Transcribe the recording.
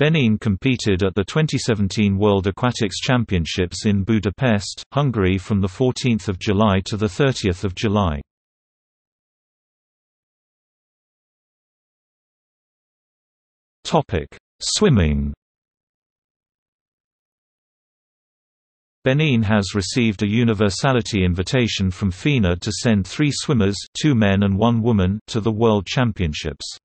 Benin competed at the 2017 World Aquatics Championships in Budapest, Hungary from 14 July to 30 July. Swimming Benin has received a universality invitation from FINA to send three swimmers two men and one woman to the World Championships.